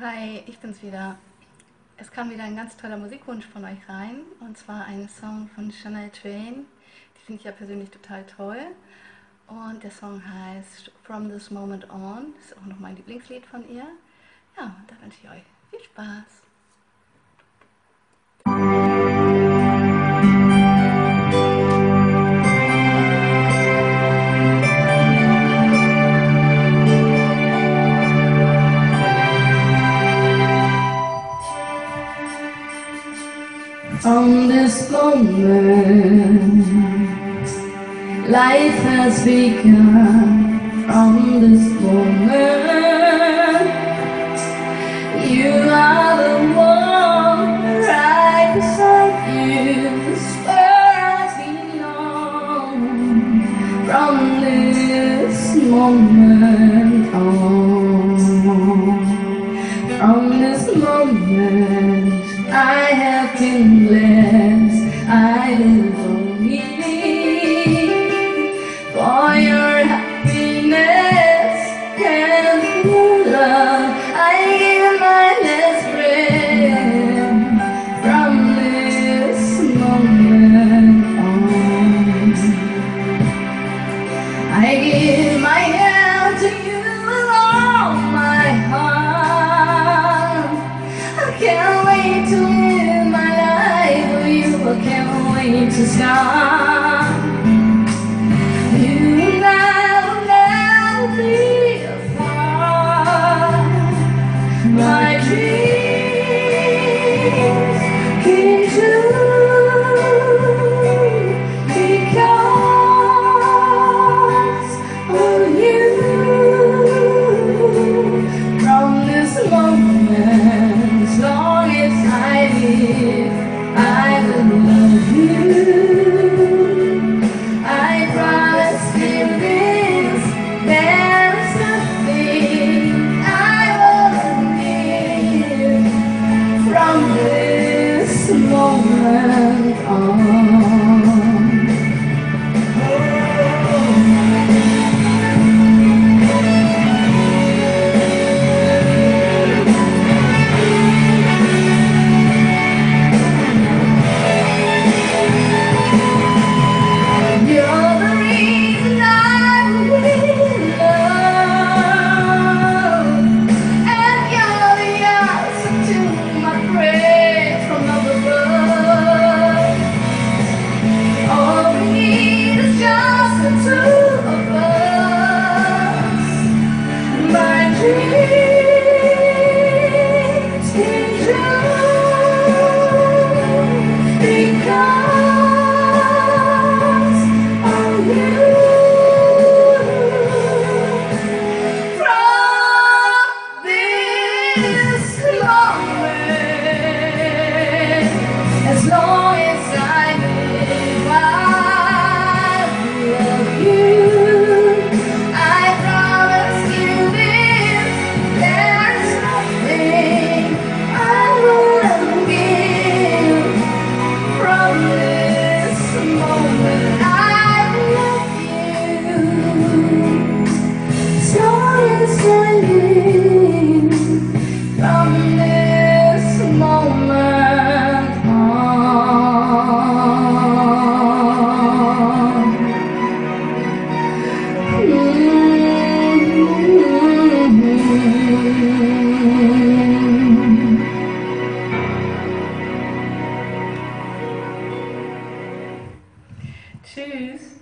Hi, ich bin's wieder. Es kam wieder ein ganz toller Musikwunsch von euch rein und zwar ein Song von Chanel Twain. Die finde ich ja persönlich total toll. Und der Song heißt From This Moment On. Das ist auch noch mein Lieblingslied von ihr. Ja, da wünsche ich euch viel Spaß. From this moment, life has begun. From this moment, you are the one right beside you. This I belong. From this moment on, from this moment. I have been blessed. I live wait long Tschüss.